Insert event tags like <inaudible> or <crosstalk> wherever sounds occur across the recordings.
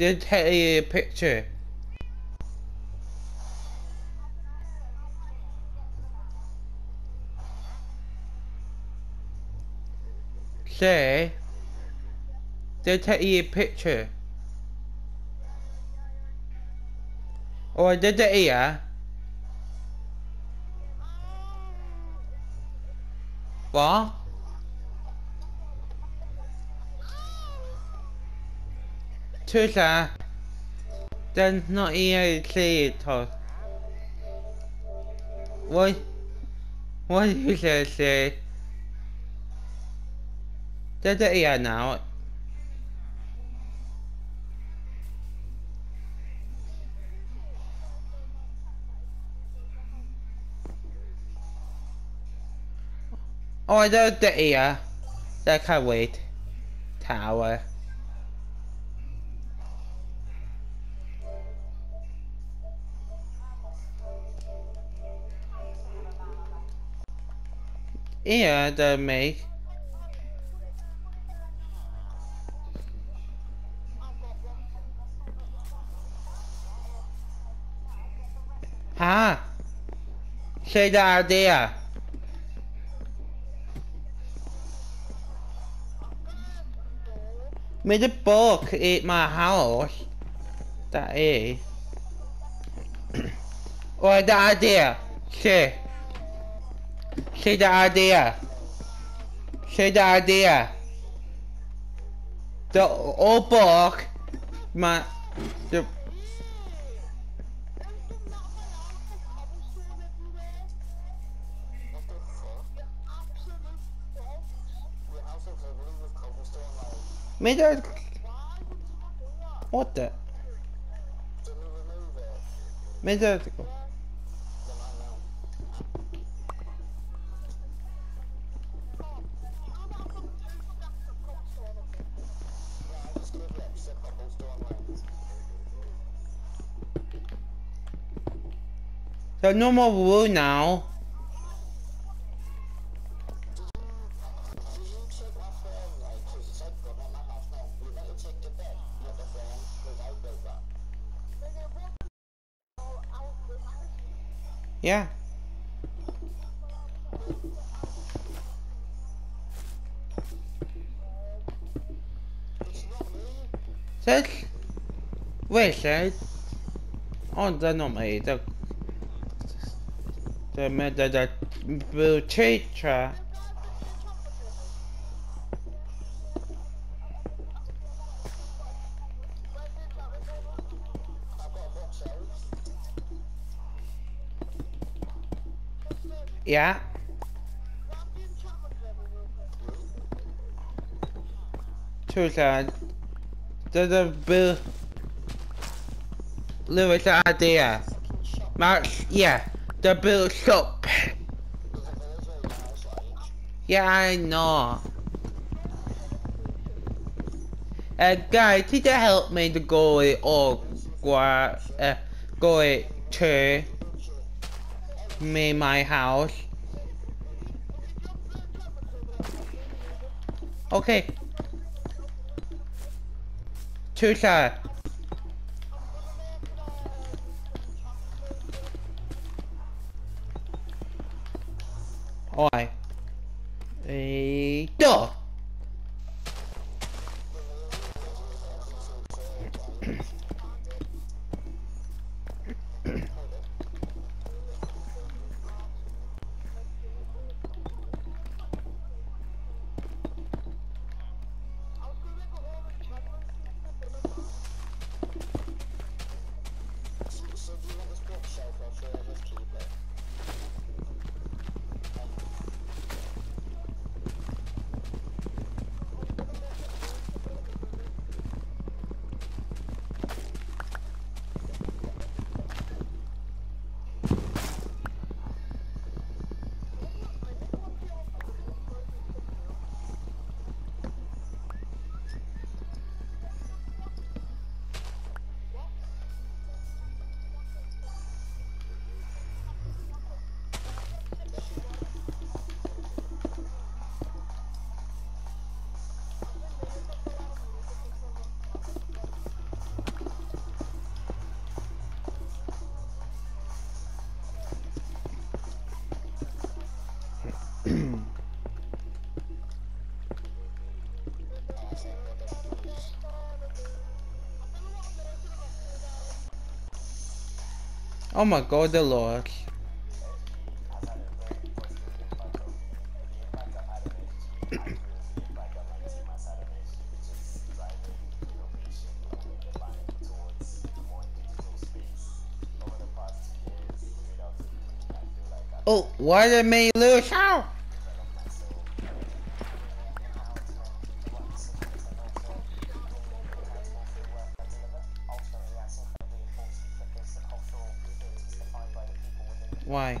Did take a picture. Say, did take a picture. Or did the ear? What? Tusa, then not ear clear talk. What? What you say? say? Did the ear now? Oh, the the ear. Can wait. Tower. Yeah, uh, the make. Huh? Say the idea. Made a book at my house. That is. <coughs> or the idea. Say. Say the idea. Say the idea. The old book. My. The. Made a. What the? Made a. So no more wool now. Yeah. Wait, says, oh, they're not me. The, the, the, the teacher. Yeah. Tusa, the the bill. Lewis idea. Max, yeah, the bill shop. Yeah, I know. Uh, guys, could you help me to go or go uh, go to me my house? Okay. Tusa. Oi. Hey, go. Oh my god, the lord. oh, why did me lose out? Why?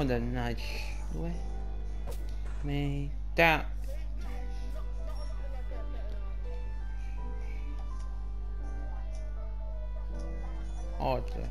on the night way me down order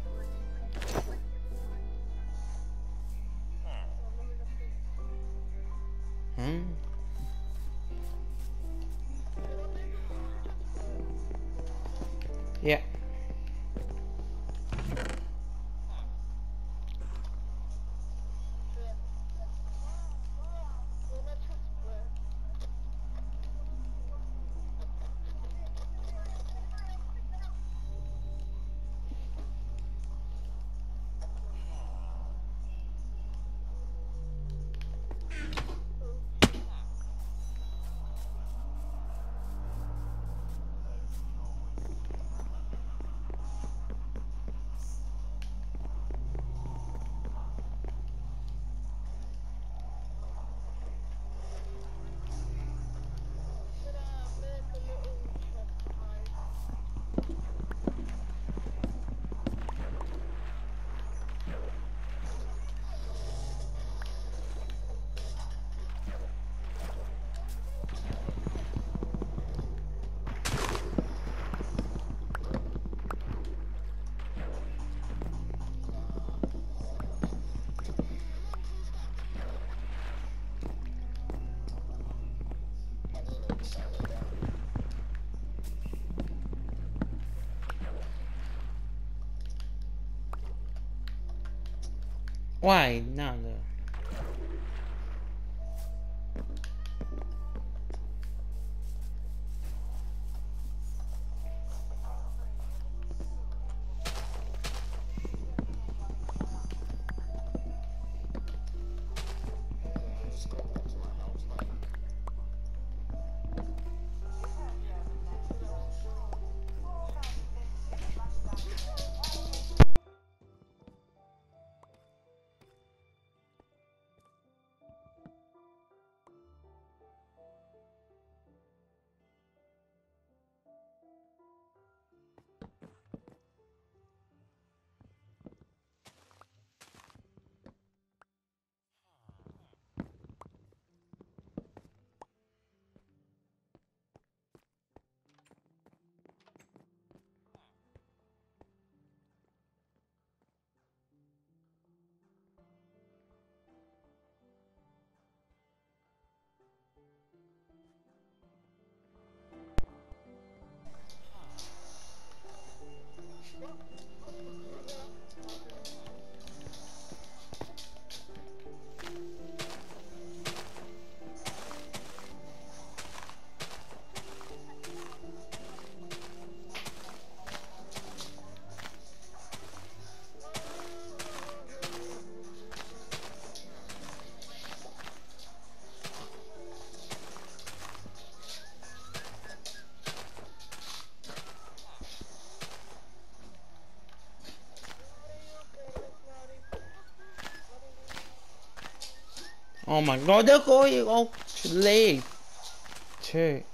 Why? No, no. Oh my god, det går ju också liv. Tjej.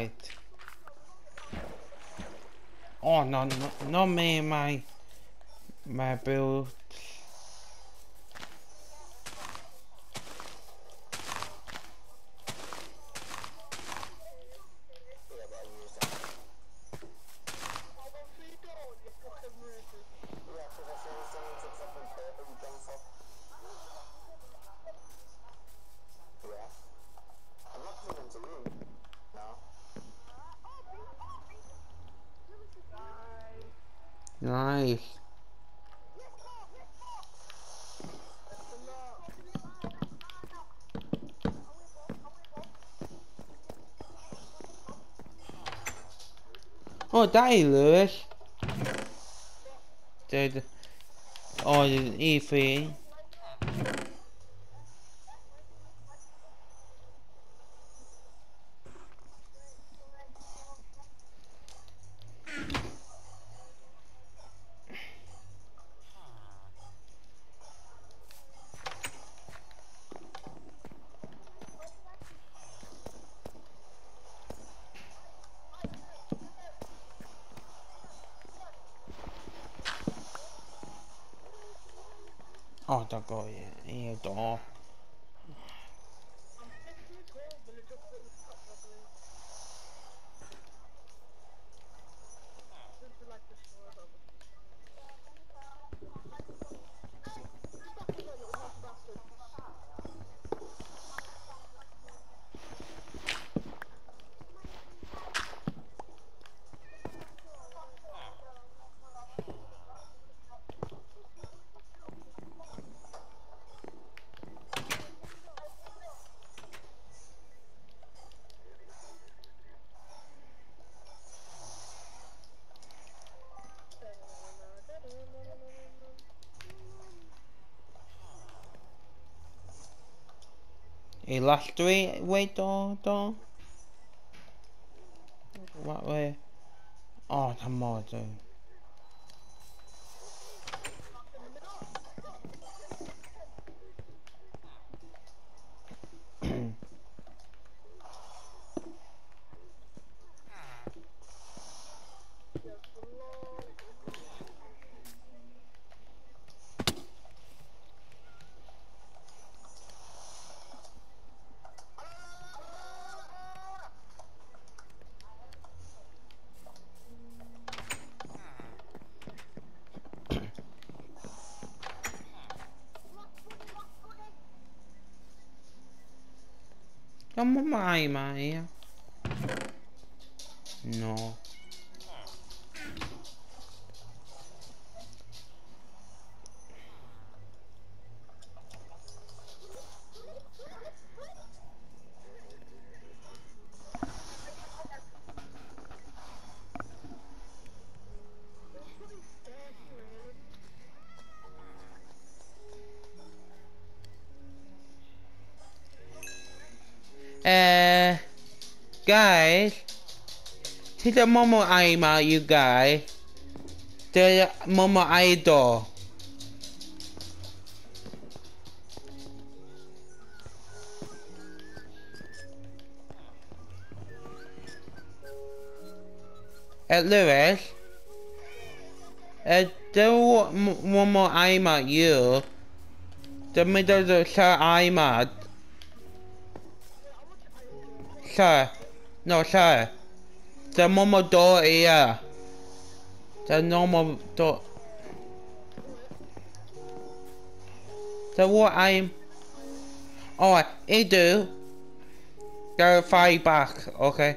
White. Oh no, no, not me, my my build. Nice. Oh, die, Lewis. Dude. Oh, E3. Oh, don't go yet. You don't. He last way, wait, do, do. What way? Oh, come on, Come mai, mai. No. Guys, see the Momo Aima, you guys. The Momo Idol. At Lewis. At the Momo Aima, you. The middle of the Sir Aima. Sir. No, sorry. The normal door here. The normal door. So what I'm... Alright, it do. Go fight back, okay?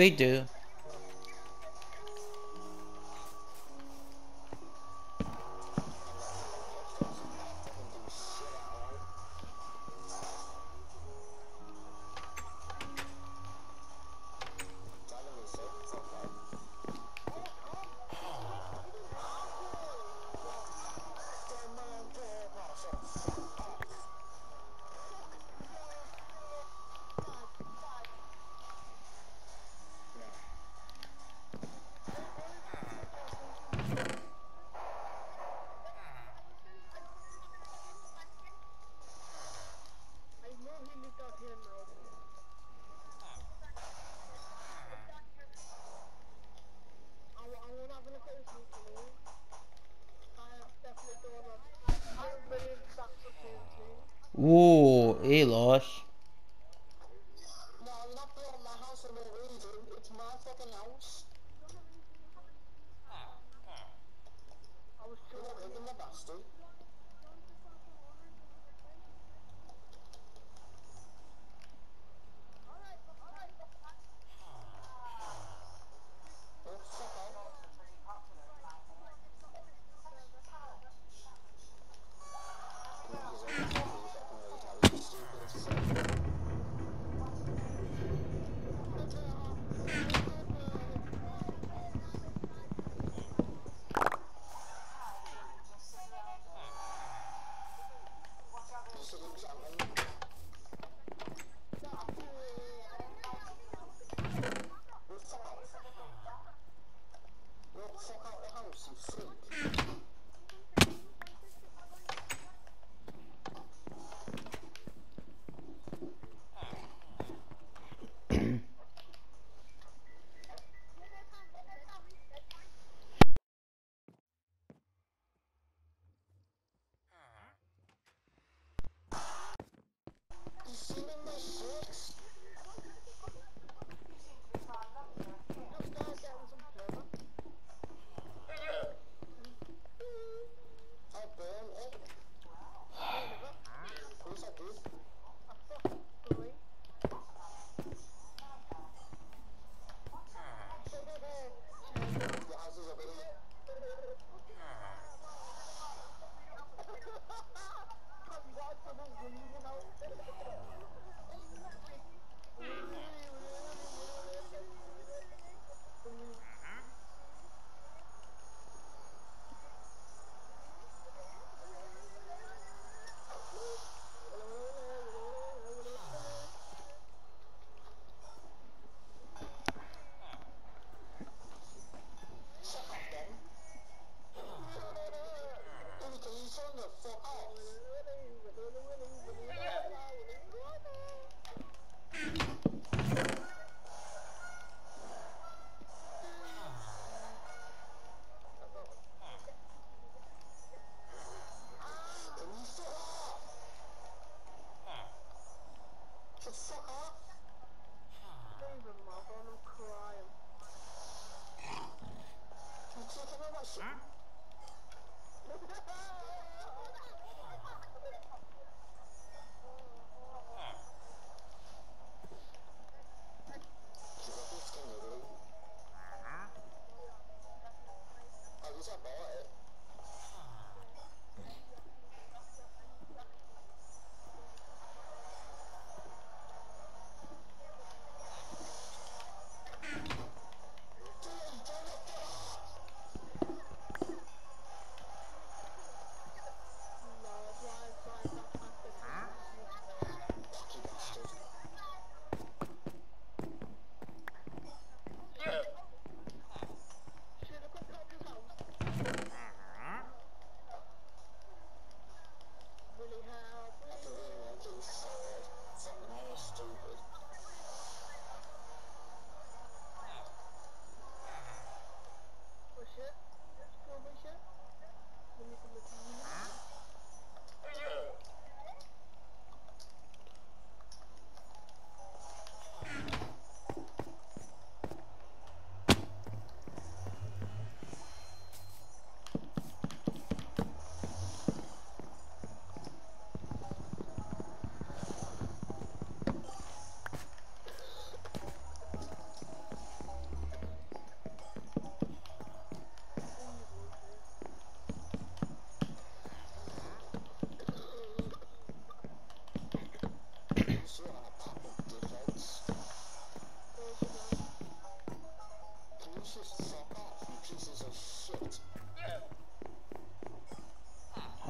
we do.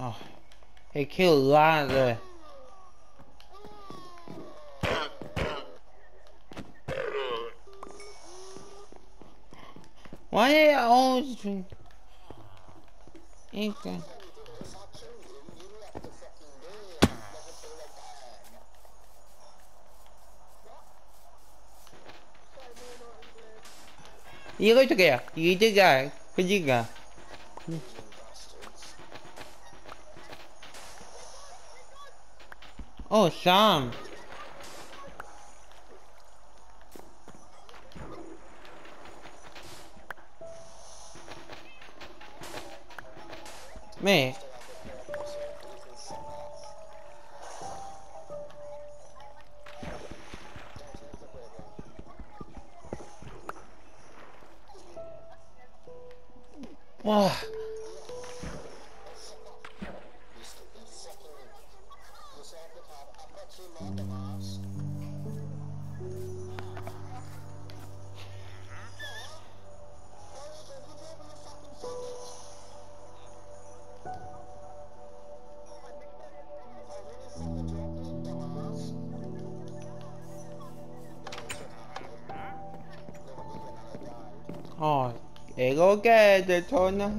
Oh, he killed Liza. Why did I always drink? Okay. 이거 to 해요? you get to get. Oh, Sam. Me. Wow. Okay, the toner.